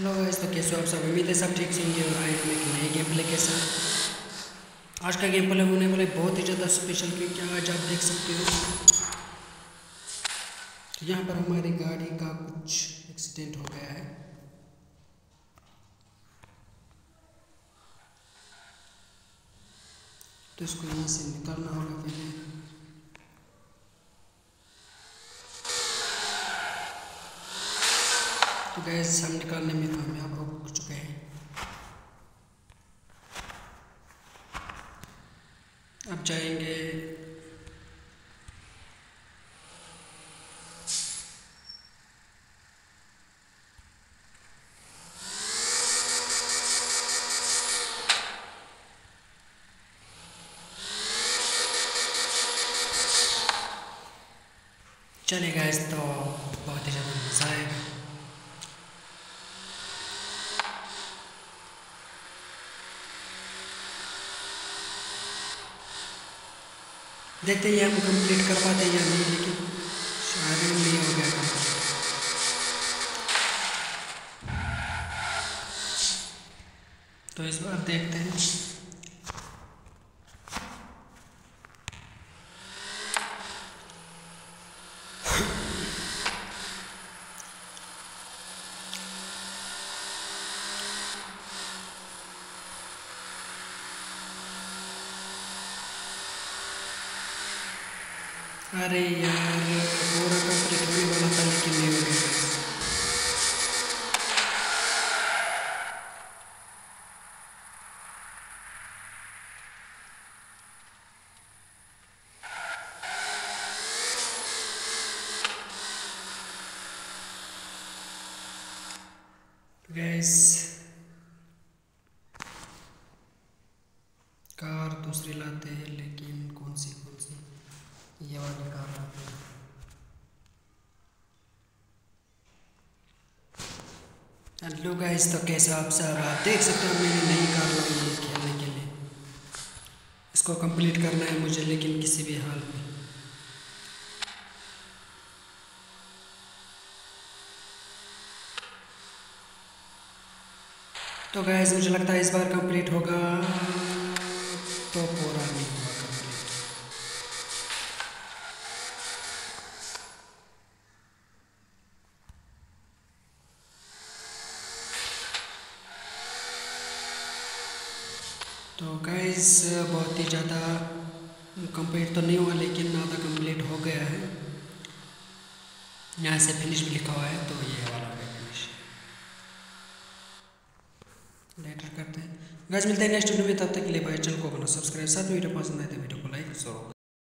Hello guys तो कैसे हो आप सब? उम्मीद है सब ठीक से होंगे और आए हम एक नए गेम प्ले के साथ। आज का गेम प्ले होने वाला है बहुत ही ज़्यादा स्पेशल क्योंकि आज आप देख सकते हो? तो यहाँ पर हमारी गाड़ी का कुछ एक्सीडेंट हो गया है। तो इसको यहाँ से निकालना होगा पहले। तो गैस हम निकालने में कामयाब हो चुके हैं। अब जाएँगे। चलेगा इस तो बहुत ही ज़्यादा मज़ा आएगा देखते हैं हम कंप्लीट कर पाते हैं या नहीं, लेकिन शायद नहीं हो गया तो इस बार देखते हैं। अरे यार होने वाला था लेकिन हो गैस कार दूसरी लाते हैं, लेकिन कौन सी कौन सी? ये वाली कार आती है हेलो गाइस तो कैसे आप सर आप देख सकते हो, मैंने नई कार लाई है खेलने के लिए। इसको कंप्लीट करना है मुझे, लेकिन किसी भी हाल में। तो गैस मुझे लगता है इस बार कंप्लीट होगा। तो पूरा नहीं हुआ कंप्लीट तो गैस बहुत ही ज़्यादा कंप्लीट तो नहीं हुआ, लेकिन आधा कंप्लीट हो गया है। यहाँ से फिनिश भी लिखा हुआ है तो ये वाला है फिनिश लेटर करते हैं। गैस मिलते हैं नेक्स्ट वीडियो में, तब तक के लिए भाई चैनल को अपना सब्सक्राइब साथ वीडियो पसंद आए तो वीडियो को लाइक ज़रूर